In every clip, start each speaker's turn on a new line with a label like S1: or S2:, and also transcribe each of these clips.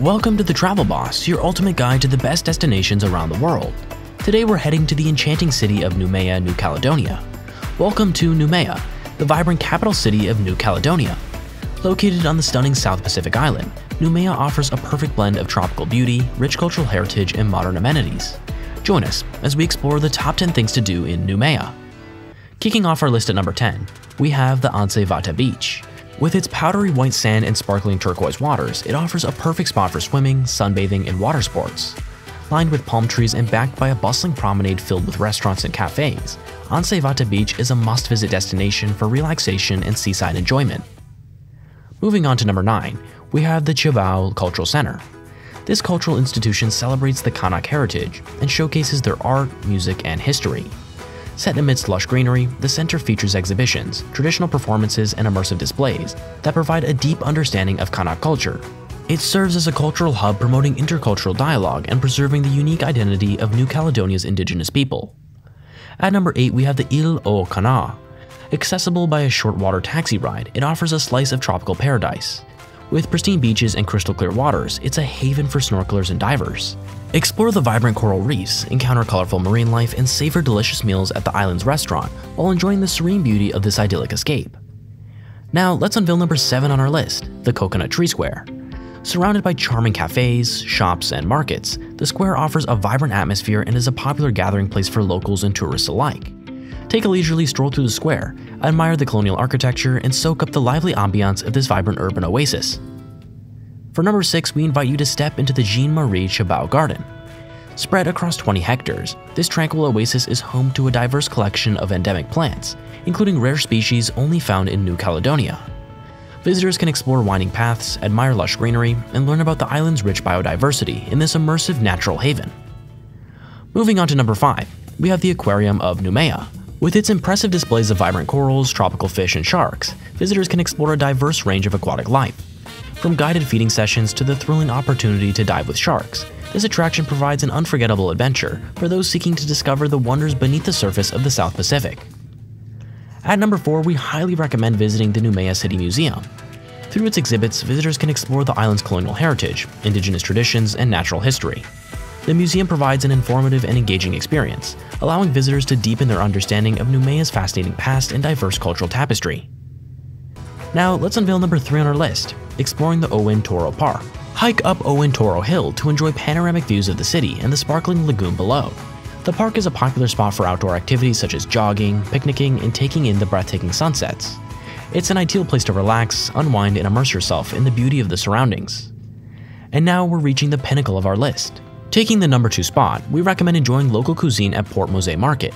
S1: Welcome to the Travel Boss, your ultimate guide to the best destinations around the world. Today we're heading to the enchanting city of Noumea, New Caledonia. Welcome to Noumea, the vibrant capital city of New Caledonia. Located on the stunning South Pacific island, Noumea offers a perfect blend of tropical beauty, rich cultural heritage, and modern amenities. Join us as we explore the top 10 things to do in Noumea. Kicking off our list at number 10, we have the Anse Vata Beach. With its powdery white sand and sparkling turquoise waters, it offers a perfect spot for swimming, sunbathing, and water sports. Lined with palm trees and backed by a bustling promenade filled with restaurants and cafes, Anse Vata Beach is a must-visit destination for relaxation and seaside enjoyment. Moving on to number 9, we have the Tjibaou Cultural Center. This cultural institution celebrates the Kanak heritage and showcases their art, music, and history. Set amidst lush greenery, the center features exhibitions, traditional performances, and immersive displays that provide a deep understanding of Kanak culture. It serves as a cultural hub promoting intercultural dialogue and preserving the unique identity of New Caledonia's indigenous people. At number 8, we have the Ile aux Canards. Accessible by a short water taxi ride, it offers a slice of tropical paradise. With pristine beaches and crystal clear waters, it's a haven for snorkelers and divers. Explore the vibrant coral reefs, encounter colorful marine life, and savor delicious meals at the island's restaurant while enjoying the serene beauty of this idyllic escape. Now, let's unveil number 7 on our list the Coconut Tree Square. Surrounded by charming cafes, shops, and markets, the square offers a vibrant atmosphere and is a popular gathering place for locals and tourists alike. Take a leisurely stroll through the square, admire the colonial architecture, and soak up the lively ambiance of this vibrant urban oasis. For number 6, we invite you to step into the Jean Marie Tjibaou Garden. Spread across 20 hectares, this tranquil oasis is home to a diverse collection of endemic plants, including rare species only found in New Caledonia. Visitors can explore winding paths, admire lush greenery, and learn about the island's rich biodiversity in this immersive natural haven. Moving on to number 5, we have the Aquarium of Noumea, with its impressive displays of vibrant corals, tropical fish, and sharks, visitors can explore a diverse range of aquatic life. From guided feeding sessions to the thrilling opportunity to dive with sharks, this attraction provides an unforgettable adventure for those seeking to discover the wonders beneath the surface of the South Pacific. At number 4, we highly recommend visiting the Noumea City Museum. Through its exhibits, visitors can explore the island's colonial heritage, indigenous traditions, and natural history. The museum provides an informative and engaging experience, allowing visitors to deepen their understanding of Noumea's fascinating past and diverse cultural tapestry. Now, let's unveil number 3 on our list, exploring the Ouen Toro Park. Hike up Ouen Toro Hill to enjoy panoramic views of the city and the sparkling lagoon below. The park is a popular spot for outdoor activities such as jogging, picnicking, and taking in the breathtaking sunsets. It's an ideal place to relax, unwind, and immerse yourself in the beauty of the surroundings. And now we're reaching the pinnacle of our list Taking the number 2 spot, we recommend enjoying local cuisine at Port Moselle Market.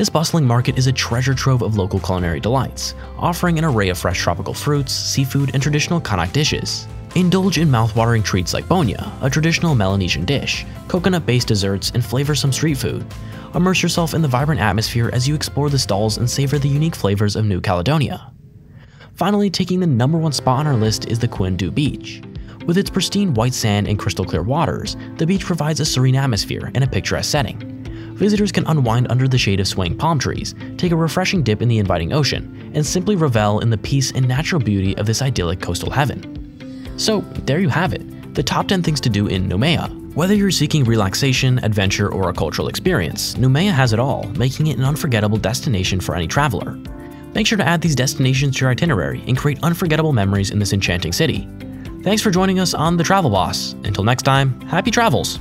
S1: This bustling market is a treasure trove of local culinary delights, offering an array of fresh tropical fruits, seafood, and traditional Kanak dishes. Indulge in mouth-watering treats like bougna, a traditional Melanesian dish, coconut-based desserts, and flavor-some street food. Immerse yourself in the vibrant atmosphere as you explore the stalls and savor the unique flavors of New Caledonia. Finally, taking the number one spot on our list is the Kuendu Beach. With its pristine white sand and crystal clear waters, the beach provides a serene atmosphere and a picturesque setting. Visitors can unwind under the shade of swaying palm trees, take a refreshing dip in the inviting ocean, and simply revel in the peace and natural beauty of this idyllic coastal heaven. So, there you have it, the top 10 things to do in Noumea. Whether you're seeking relaxation, adventure, or a cultural experience, Noumea has it all, making it an unforgettable destination for any traveler. Make sure to add these destinations to your itinerary and create unforgettable memories in this enchanting city. Thanks for joining us on The Travel Boss. Until next time, happy travels!